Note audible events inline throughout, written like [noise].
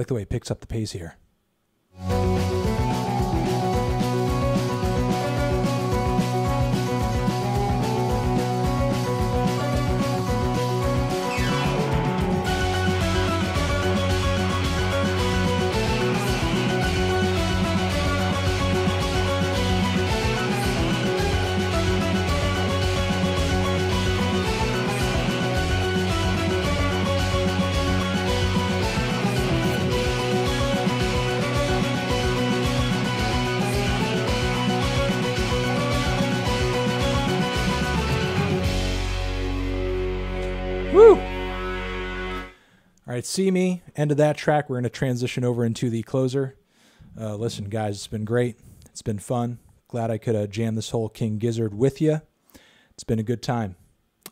like the way it picks up the pace here. All right, see me. End of that track. We're going to transition over into the closer. Uh, listen, guys, it's been great. It's been fun. Glad I could uh, jam this whole King Gizzard with you. It's been a good time.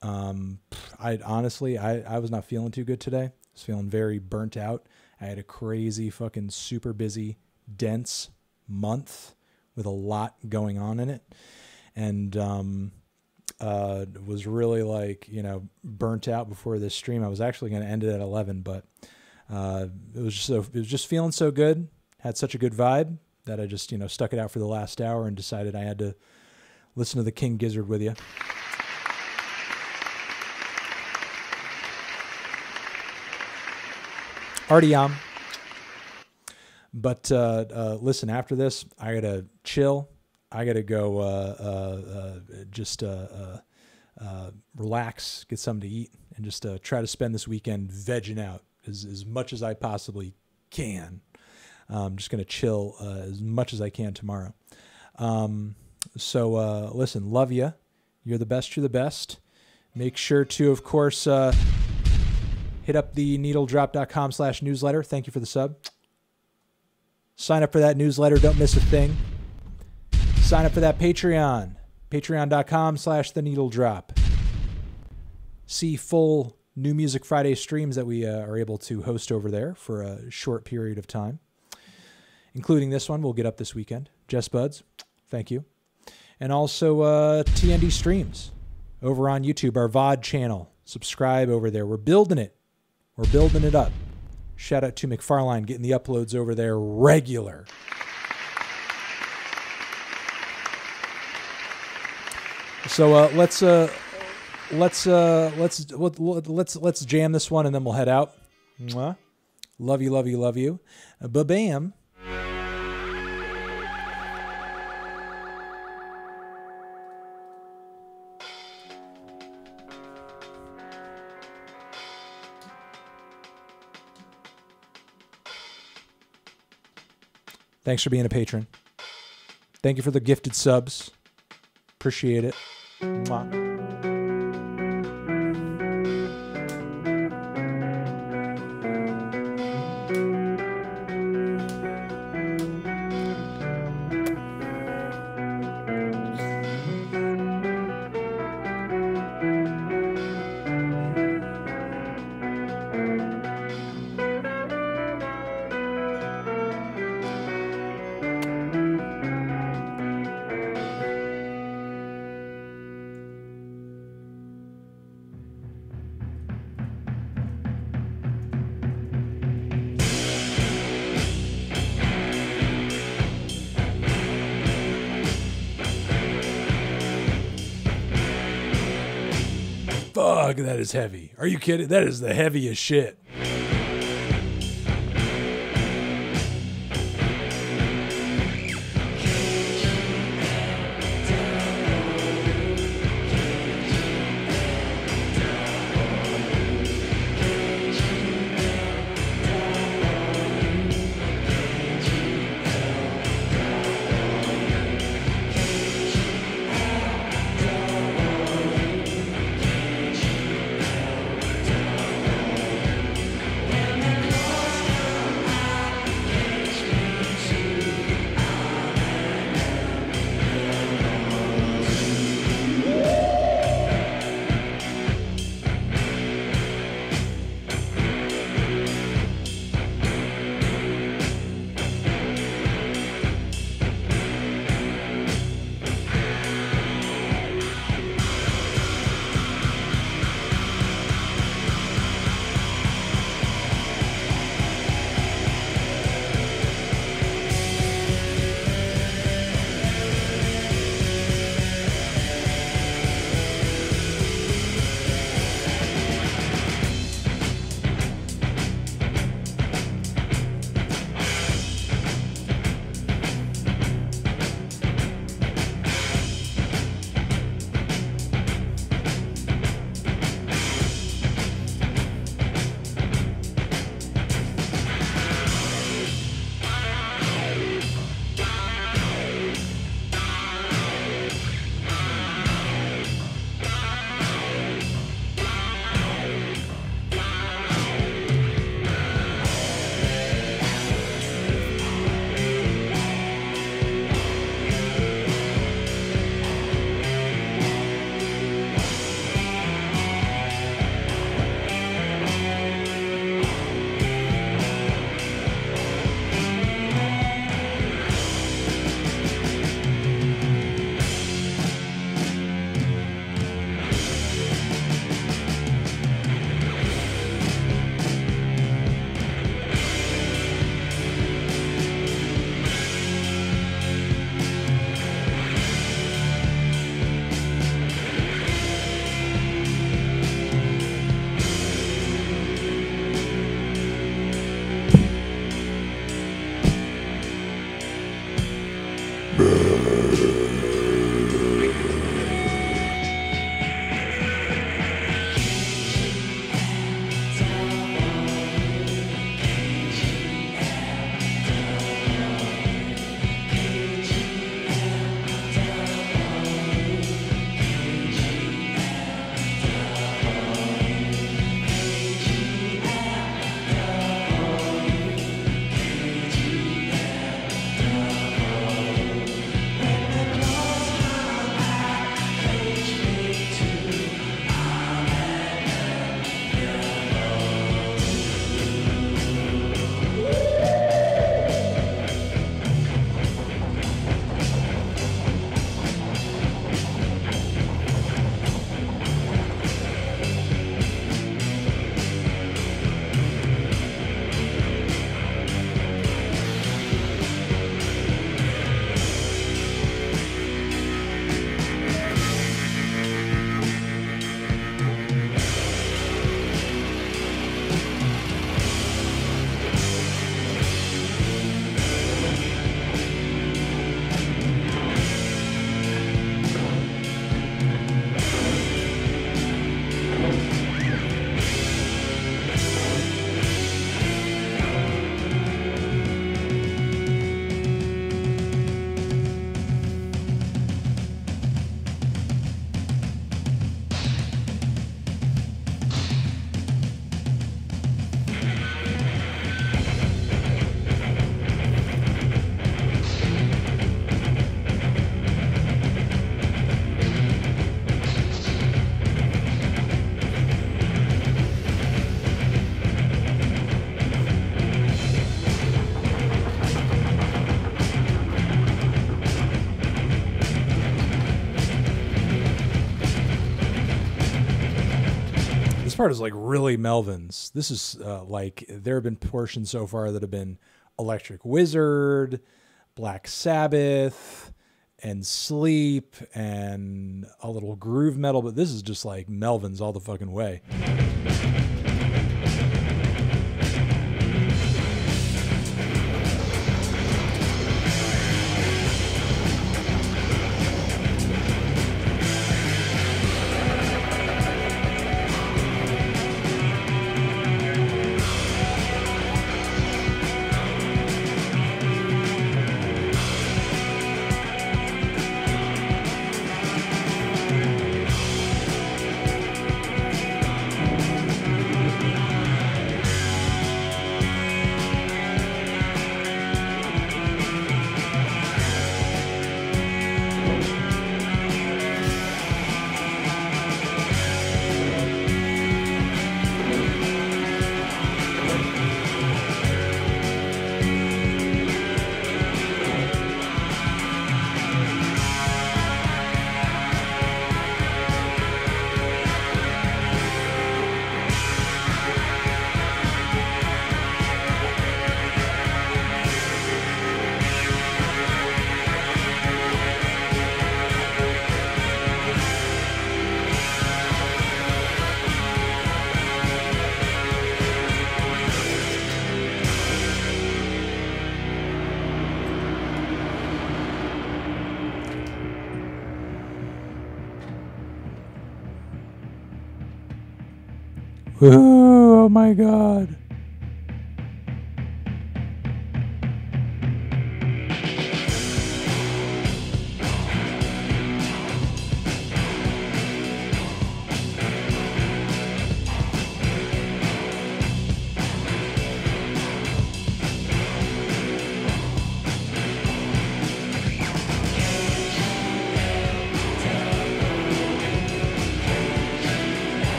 Um, I honestly, I, I was not feeling too good today. I was feeling very burnt out. I had a crazy, fucking, super busy, dense month with a lot going on in it, and um, uh, was really like you know burnt out before this stream. I was actually going to end it at eleven, but uh, it was just so it was just feeling so good. Had such a good vibe that I just you know stuck it out for the last hour and decided I had to listen to the King Gizzard with you. Artyom. But uh, uh, listen, after this, I gotta chill. I gotta go uh, uh, uh, just uh, uh, relax, get something to eat, and just try to spend this weekend vegging out as, as much as I possibly can. I'm just gonna chill uh, as much as I can tomorrow. Um, so listen, love you. You're the best. You're the best. Make sure to, of course, hit up the needledrop.com slash newsletter. Thank you for the sub. Sign up for that newsletter. Don't miss a thing. Sign up for that Patreon. Patreon.com slash the needle drop. See full New Music Friday streams that we uh, are able to host over there for a short period of time, including this one. We'll get up this weekend. Jess Buds, thank you. And also uh, TND streams over on YouTube, our VOD channel. Subscribe over there. We're building it. We're building it up. Shout out to McFarline getting the uploads over there regular. So uh, let's uh, let's uh, let's let, let's let's jam this one and then we'll head out. Mwah. Love you, love you, love you. Ba bam. Thanks for being a patron. Thank you for the gifted subs. Appreciate it. Mwah. That is heavy. Are you kidding? That is the heaviest shit. Part is like really Melvins. This is uh, like there have been portions so far that have been Electric Wizard, Black Sabbath, and Sleep, and a little groove metal. But this is just like Melvins all the fucking way. My god.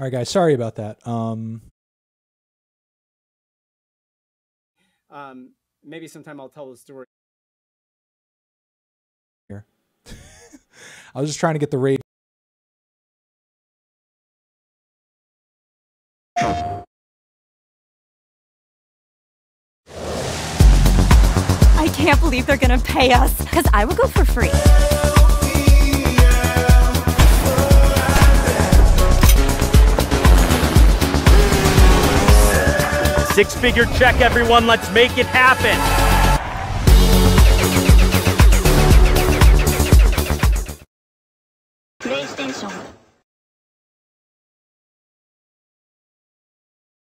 All right, guys. Sorry about that. Um, um, maybe sometime I'll tell the story. Here, [laughs] I was just trying to get the raid. I can't believe they're gonna pay us, because I would go for free. Six figure check, everyone. Let's make it happen.